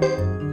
Música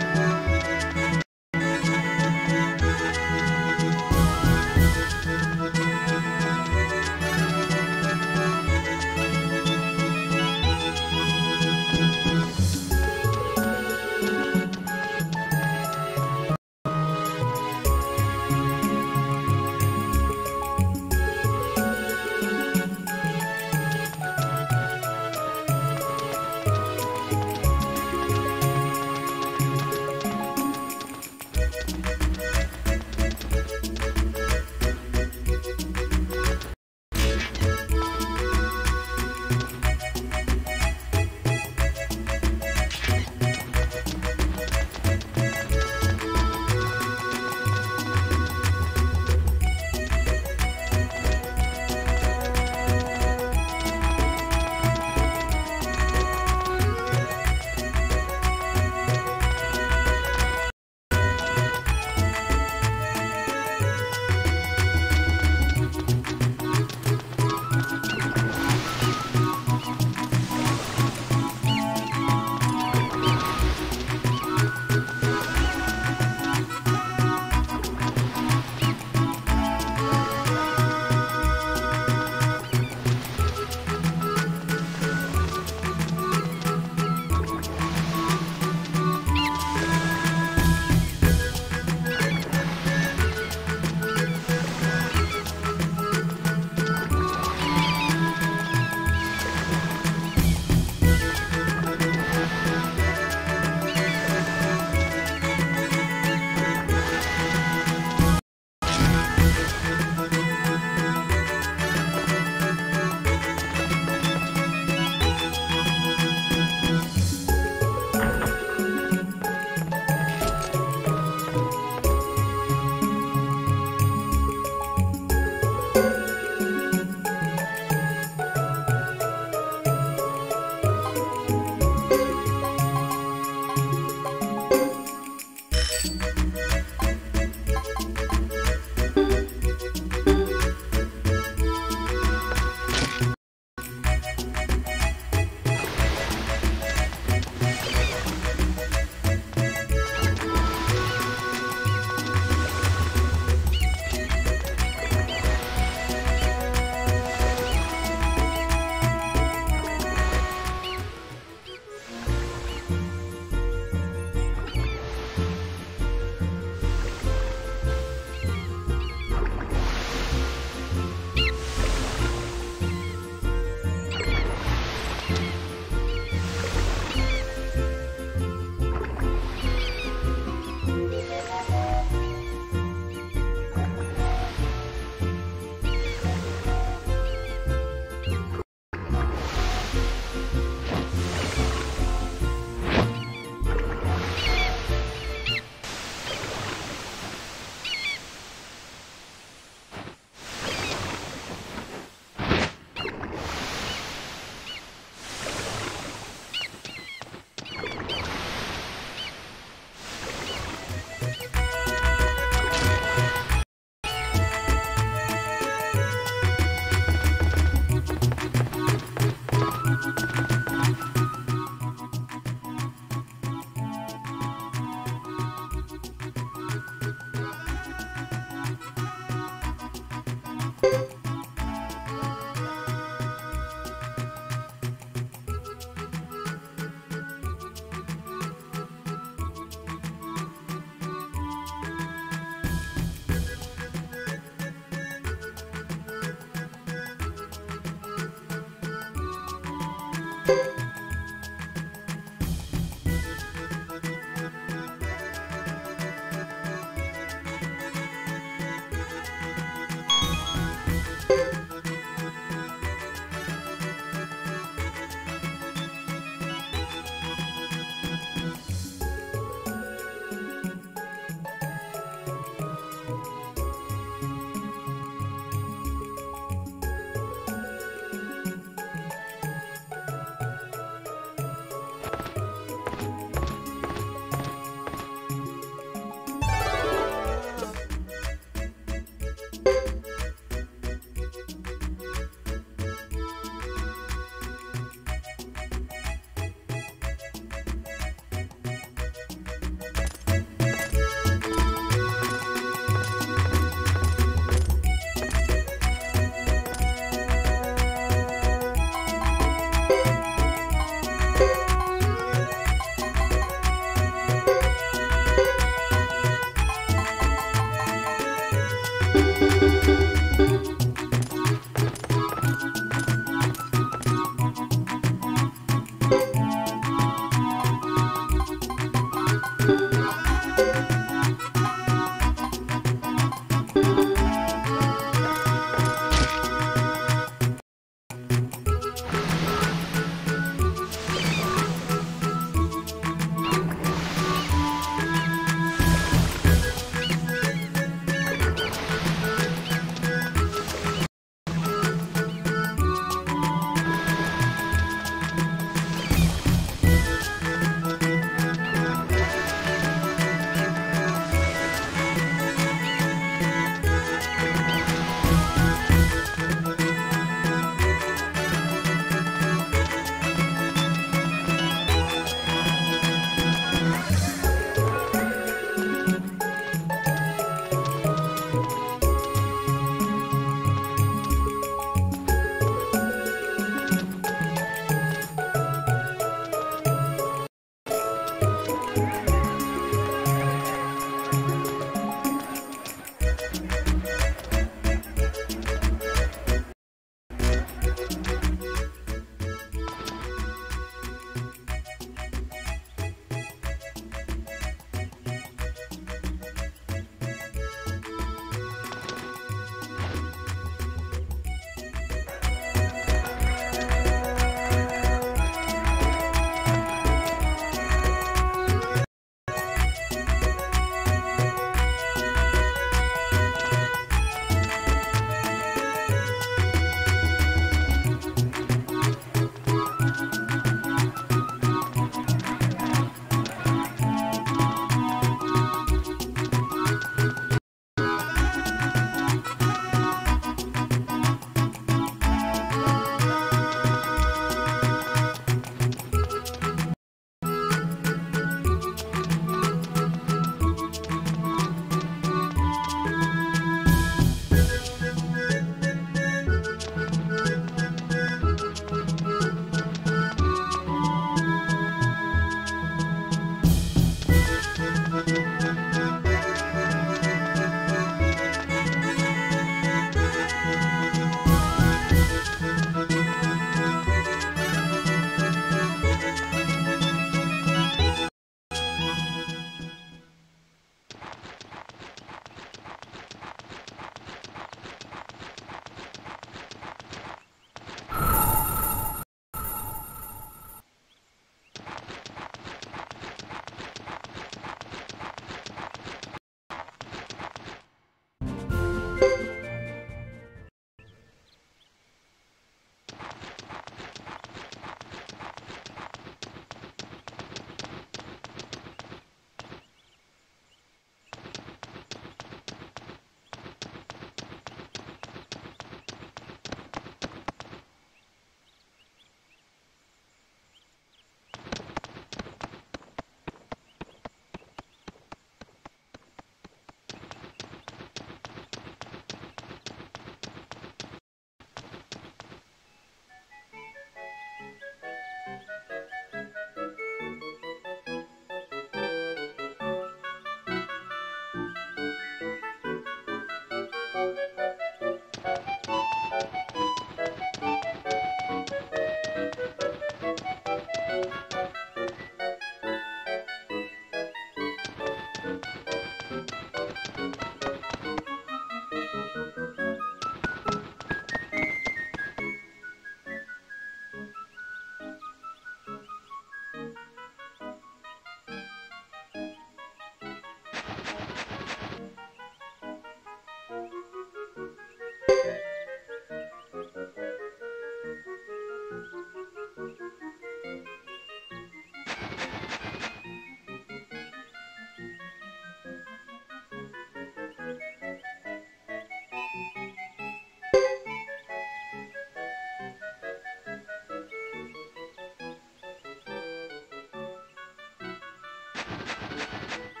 よかった。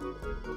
Música